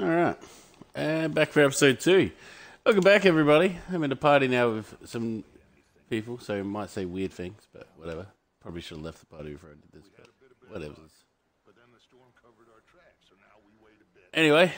All right. And back for episode two. Welcome back, everybody. I'm in a party now with some people, so I might say weird things, but whatever. Probably should have left the party before I did this, but whatever. We. Anyway.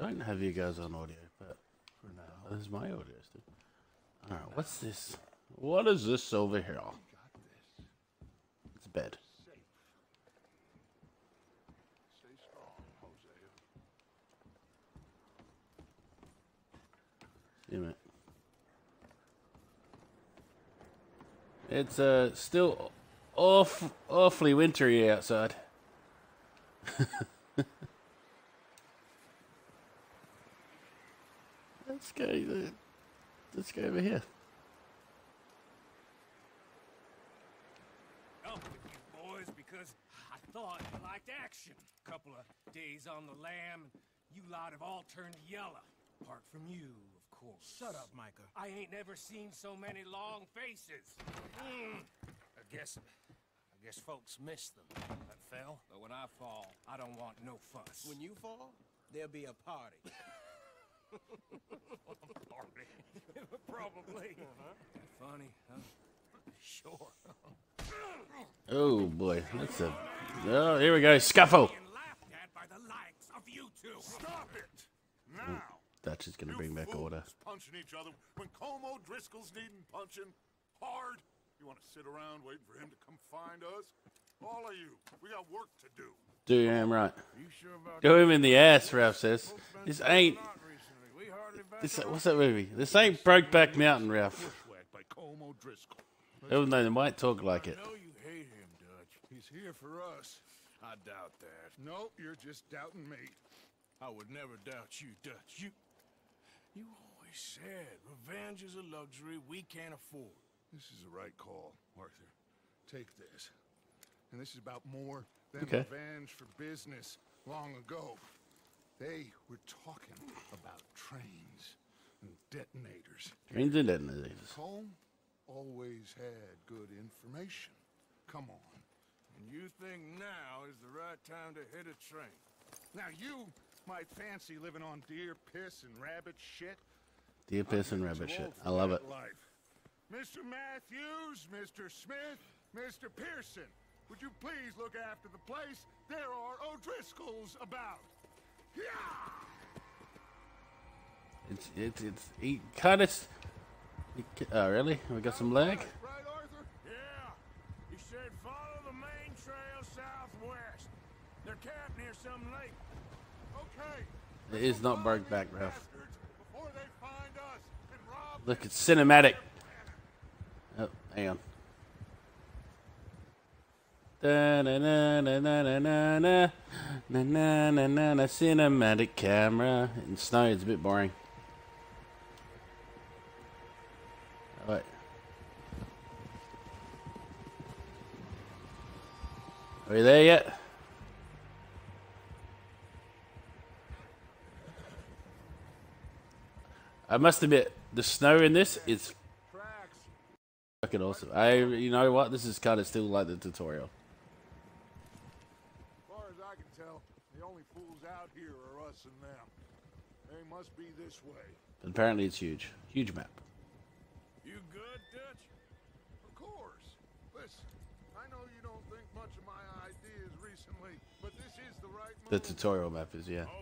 I don't have you guys on audio, but for now, this is my audio. All right, what's this? What is this over here? Bed. Damn it. It's uh, still off, awfully wintry outside. let's go. uh, Let's go over here. Up with you boys because I thought you liked action. Couple of days on the lam, and you lot have all turned yellow. Apart from you, of course. Shut up, Micah. I ain't never seen so many long faces. Hmm. I guess, I guess folks miss them. That fell. But when I fall, I don't want no fuss. When you fall, there'll be a party. party, probably. Funny, huh? Sure. Oh boy, that's a. Oh, here we go. Scuffle. Now! Dutch is gonna You bring back order. punching each other when Colm O'Driscoll's needing punching hard. You want to sit around waiting for him to come find us? All of you, we got work to do. Do him right. You sure about Do him in the ass, Ralph says. This ain't. not recently? We hardly back This, what's that movie? This ain't Brokeback Mountain, Ralph. By Colm Even though they might talk like it. I know you hate him, Dutch. He's here for us. I doubt that. No, you're just doubting me. I would never doubt you, Dutch. You, you always said revenge is a luxury we can't afford. This is the right call, Arthur. Take this. And this is about more than Okay. revenge for business long ago. They were talking about trains and detonators. Trains and detonators. Home always had good information. Come on. And you think now is the right time to hit a train. Now you might fancy living on deer piss and rabbit shit. Deer piss and rabbit shit. I love it. Life. Mr. Matthews, Mr. Smith, Mr. Pearson, would you please look after the place? There are O'Driscolls about. Yeah! It's it's it's he kind of. Oh really? We got some lag. Right, Arthur? Yeah, he said follow the main trail southwest. They're camped near some lake. It is not Brokeback, Ralph. Look, it's cinematic. Oh, hang on. Da na na na na na na na na na na na cinematic camera. In snow, it's a bit boring. Oh, wait. Are we there yet? I must admit, the snow in this is fucking awesome. I, you know what? This is kind of still like the tutorial. As far as I can tell, the only fools out here are us and them. They must be this way. But apparently, it's huge, huge map. You good, Dutch? Of course. Listen, I know you don't think much of my ideas recently, but this is the right move. The tutorial map is yeah. Okay.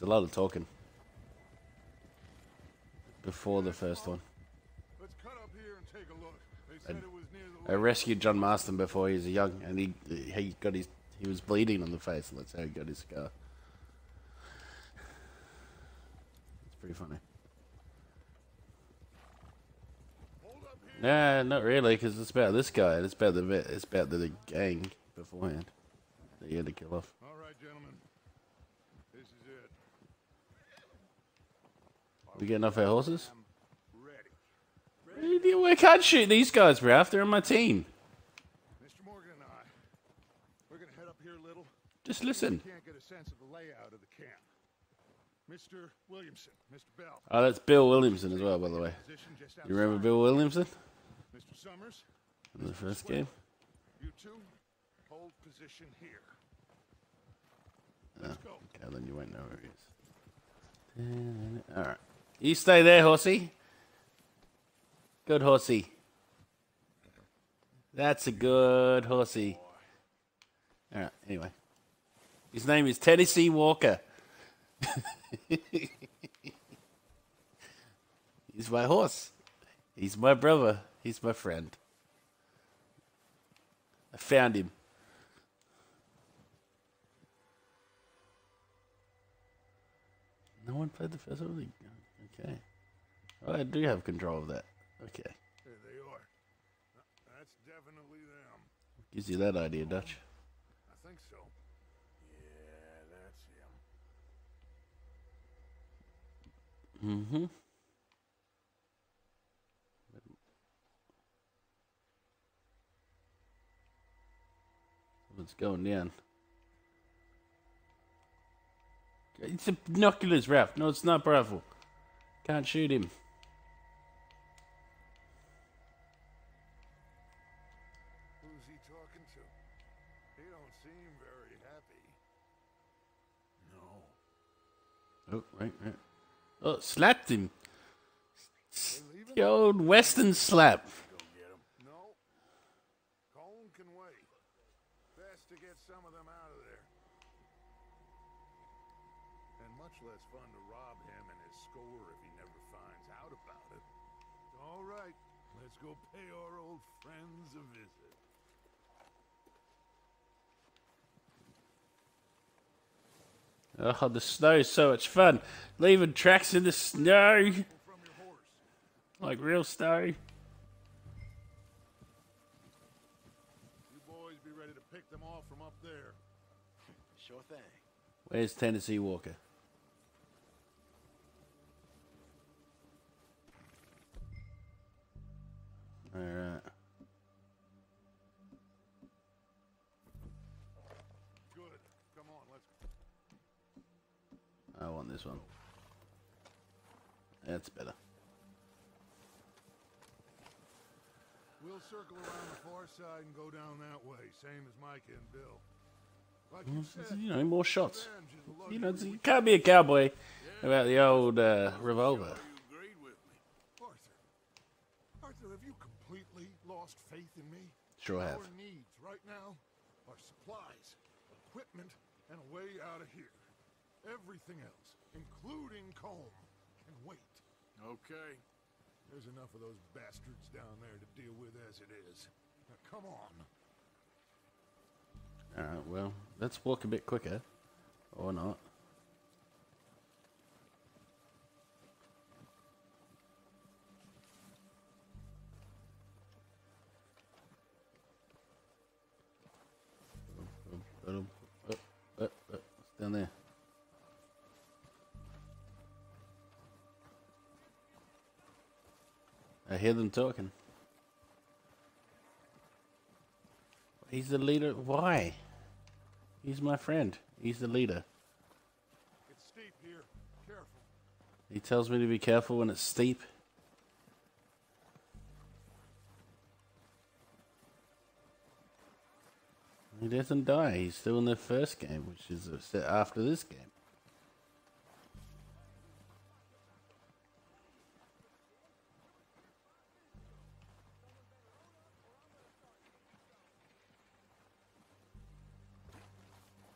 It's a lot of talking before the first one. Let's cut up here and take a look. They said I, it was near the I rescued John Marston before he was young, and he he got his he was bleeding on the face, and that's how he got his scar. It's pretty funny. Hold up here. Nah, not really, because it's about this guy. It's about the it's about the gang beforehand that he had to kill off. All right, gentlemen. This is it. We getting off our horses? I'm ready. We can't shoot these guys, Ralph. They're on my team. Mr. Morgan and I, we're gonna head up here a little. Just listen. Can't get a sense of the layout of the camp. Mr. Williamson, Mr. Bell. Oh, that's Bill Williamson as well, by the way. You remember. Bill Williamson Mr. Summers, in the first game? you two hold position here. Let's ah, go. Okay, then you won't know where he is. All right. You stay there, horsey. Good horsey. That's a good horsey. All right. Anyway, his name is Tennessee Walker. He's my horse. He's my brother. He's my friend. I found him. No one played the first one? Okay. Oh, I do have control of that. Okay. There they are. That's definitely them. Gives you that idea, Dutch. I think so. Yeah, that's him. Mm-hmm. What's going down? It's a binoculars, Ralph. No, it's not rifle. Can't shoot him. Who's he talking to? He don't seem very happy. No. Oh, right, right. Oh, slapped him. The old Western slap. Go get him. No. Colm can wait. Best to get some of them out of there. And much less fun to rob him and his score if he never finds out about it. All right, let's go pay our old friends a visit. Oh, the snow's so much fun. Leaving tracks in the snow. From your horse. Like real snow. You boys be ready to pick them off from up there. Sure thing. Where's Tennessee Walker? Alright. Good. Come on, let's I want this one. That's better. We'll circle around the far side and go down that way, same as Micah and Bill. Like you said, You know, more shots. revenge is a You know, you can't be a cowboy about the old uh, revolver. You agreed with me. Arthur. Arthur, have you completely lost faith in me? Sure have. Our needs right now are supplies, equipment, and a way out of here. Everything else, including Colm, can wait. Okay. There's enough of those bastards down there to deal with as it is. Now come on. Alright, well, let's walk a bit quicker. Or not. Oh, oh, oh, oh, It's down there. I hear them talking. He's the leader. Why? He's my friend. He's the leader. It's steep here. Careful. He tells me to be careful when it's steep. He doesn't die. He's still in the first game, which is set after this game.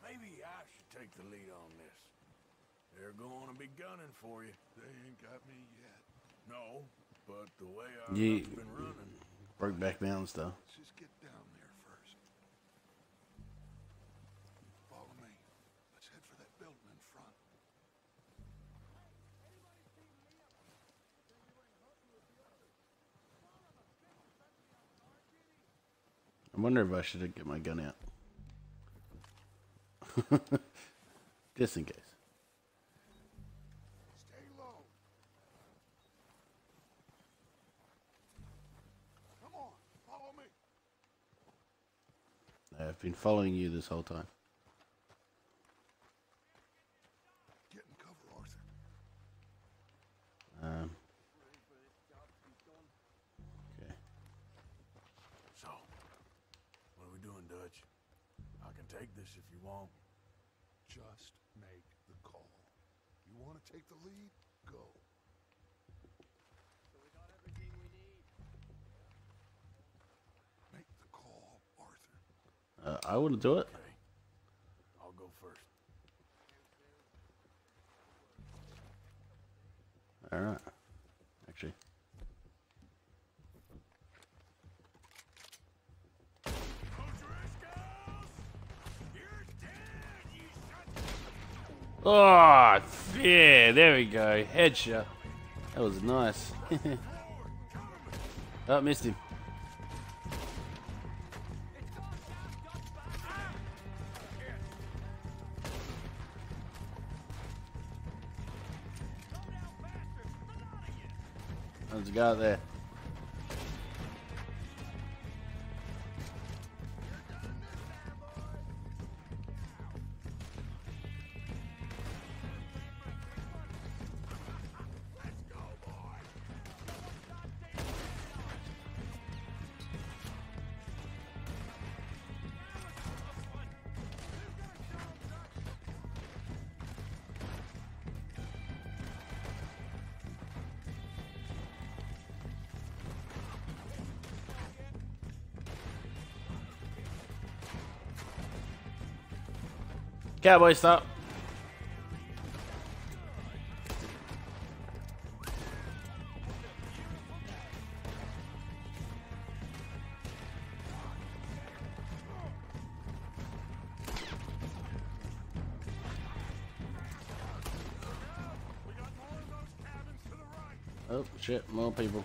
Maybe I should take the lead on this. They're going to be gunning for you. They ain't got me yet. No, but the way luck's been running, Brokeback Mountain style. Wonder if I should get my gun out. Just in case. Stay low. Come on, follow me. I've been following you this whole time. This if you want. Just make the call. You want to take the lead? Go. Make the call, Arthur. Uh, I wouldn't do it. Okay. I'll go first. All right. Oh yeah, there we go. Headshot. That was nice. oh, missed him. There's a guy there. Cowboy stop. Oh shit, more people.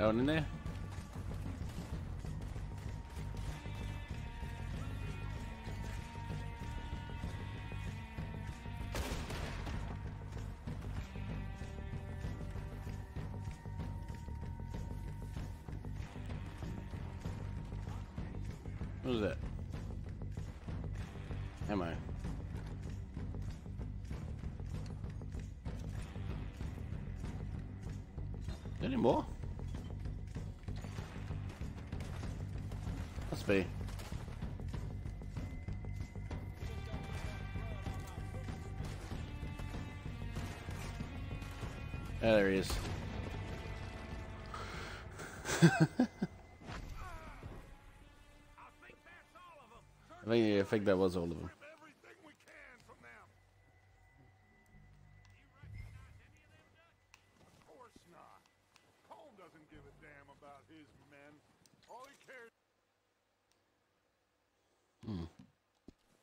That one in there? Is. I think, I think that was all of them. Grab everything we can from them. Of course not. Colm doesn't give a damn about his men. All he cares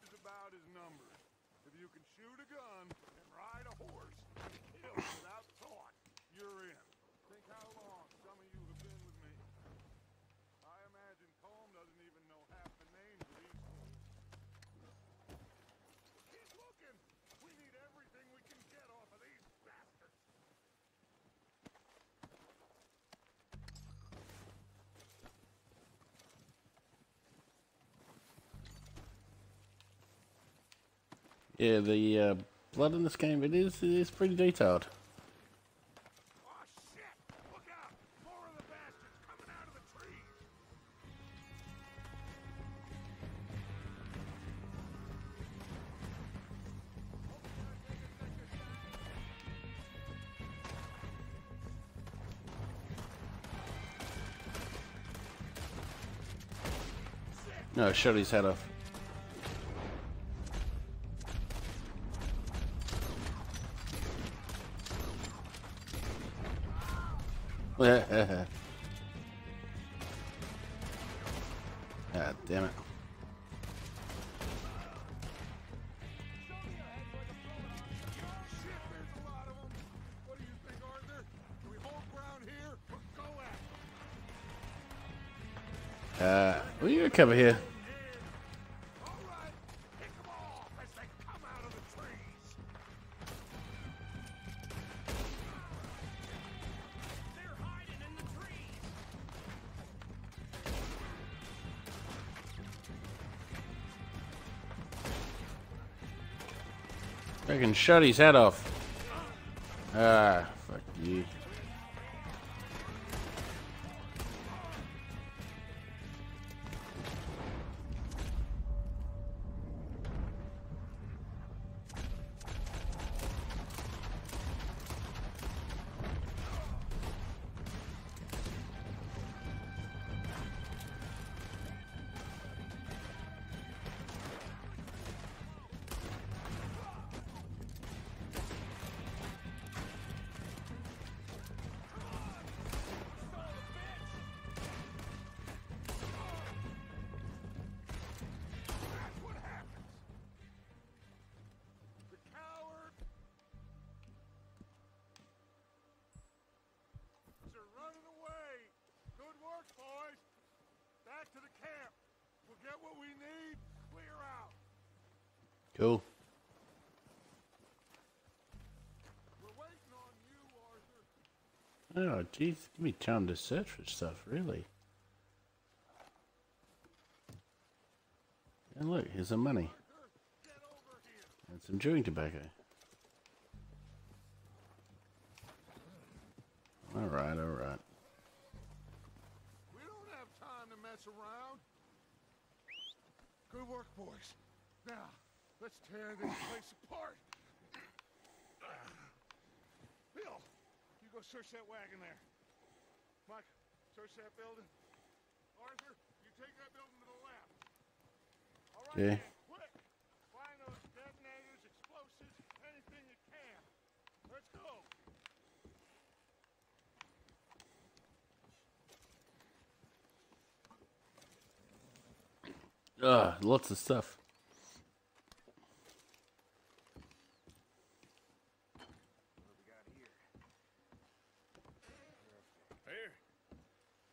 is about his numbers. If you can shoot a gun and ride a horse and kill without thought, you're in. Think how long some of you have been with me. I imagine Colm doesn't even know half the names of these fools. Keep looking. We need everything we can get off of these bastards. Yeah, the uh, blood in this game it is it is pretty detailed. No, shut his head off. Go damn it? Uh, what are you cover here? Shut his head off. Ah, Cool. Oh, jeez, give me time to search for stuff, really. And look, here's some money. And some chewing tobacco. Alright, alright. We don't have time to mess around. Good work, boys. Now, let's tear this place apart. Bill, you go search that wagon there. Micah, search that building. Arthur, you take that building to the left. All right, Okay. man, quick. Find those detonators, explosives, anything you can. Let's go. Ugh, lots of stuff. Here.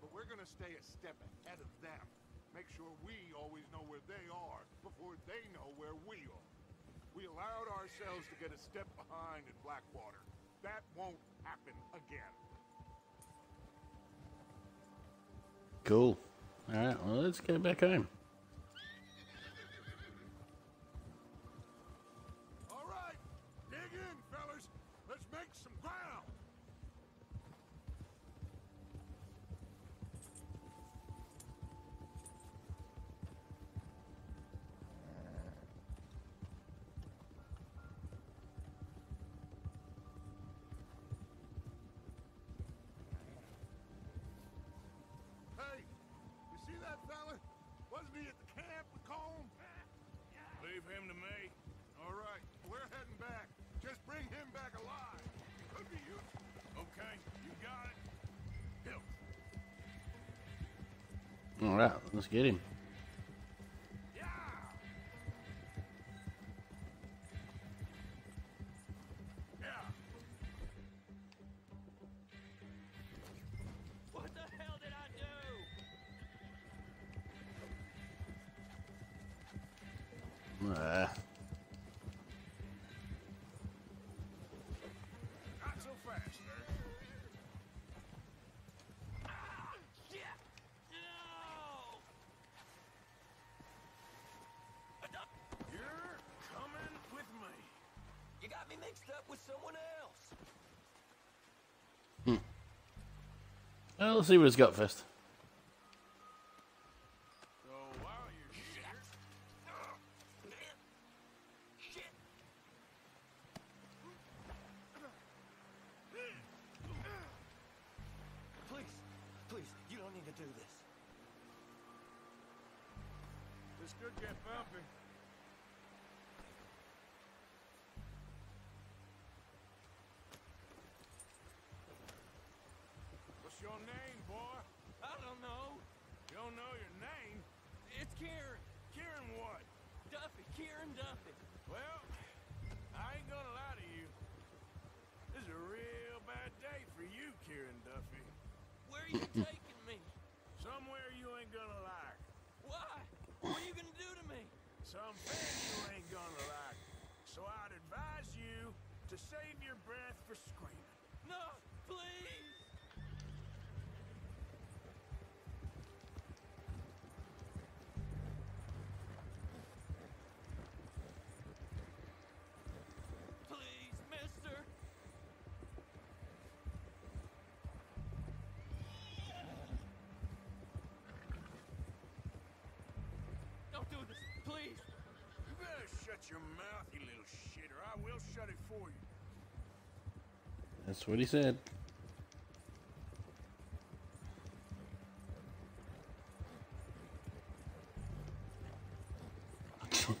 But we're gonna stay a step ahead of them. make sure we always know where they are before they know where we are. We allowed ourselves to get a step behind in Blackwater. That won't happen again. Cool. All right, well, let's go back home. All right, let's get him. Well, let's see what he's got first. Do this. this could get bumpy. What's your name, boy? I don't know. You don't know your name? It's Kieran. Kieran what? Duffy. Kieran Duffy. Well, I ain't gonna lie to you. This is a real bad day for you, Kieran Duffy. Where are you taking me? Somewhere you ain't gonna like. Why? What are you gonna do to me? Some things you ain't gonna like. So I'd advise you to save your breath for screaming. No, please. Please, mister. Don't do this, please. You better shut your mouth, you little shit, or I will shut it for you. That's what he said.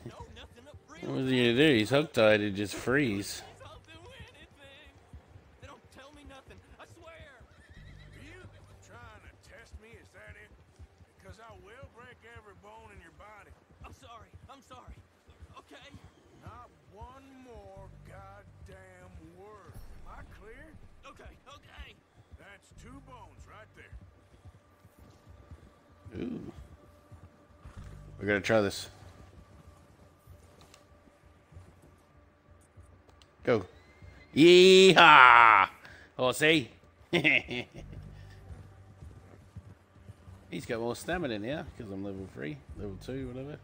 No, nothing up real. What was he gonna do? He's hooked tied to just freeze. I'll do anything. They don't tell me nothing. I swear. Are you trying to test me? Is that it? Because I will break every bone in your body. I'm sorry. I'm sorry. Okay. Not one more goddamn word. Am I clear? Okay. Okay. That's two bones right there. Ooh. We're gonna try this. Go. Yeehaw! Oh, see? He's got more stamina now because I'm level 3, level 2, whatever.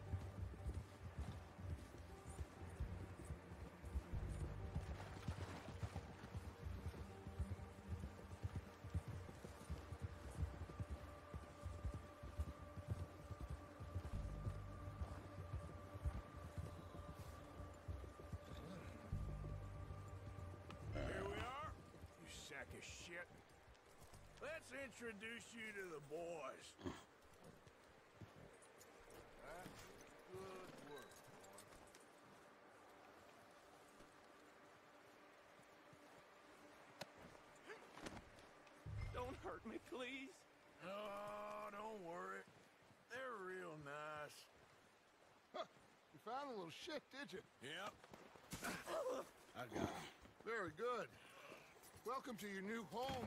Let's introduce you to the boys. That's good work, boy. Don't hurt me, please. Oh, don't worry. They're real nice. You found a little shit, did you? Yep. I got it. Very good. Welcome to your new home.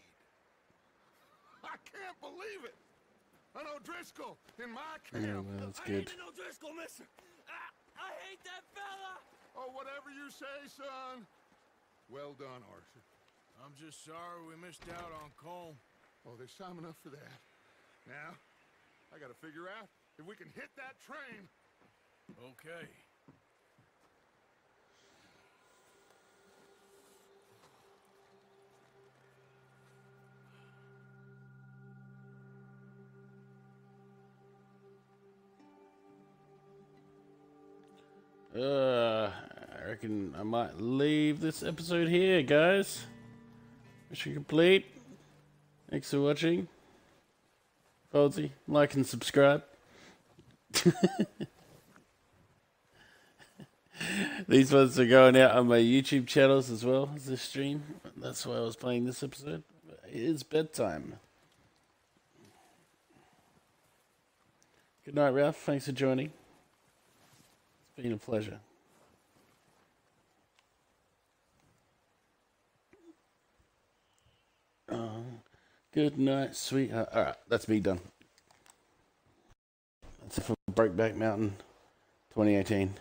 I can't believe it! An O'Driscoll in my Yeah, camp! well, that's I good. ain't no Driscoll, mister. I, I hate that fella. Oh, whatever you say, son. Well done, Arthur. I'm just sorry we missed out on Colm. Oh, there's time enough for that. Now, I gotta figure out if we can hit that train. Okay. Uh, I reckon I might leave this episode here, guys. Mission complete. Thanks for watching. Foldsy, like and subscribe. These ones are going out on my YouTube channels as well as this stream. That's why I was playing this episode. It is bedtime. Good night, Ralph. Thanks for joining. It's been a pleasure. Oh, good night, sweetheart. All right, that's me done. That's it for Breakback Mountain 2018.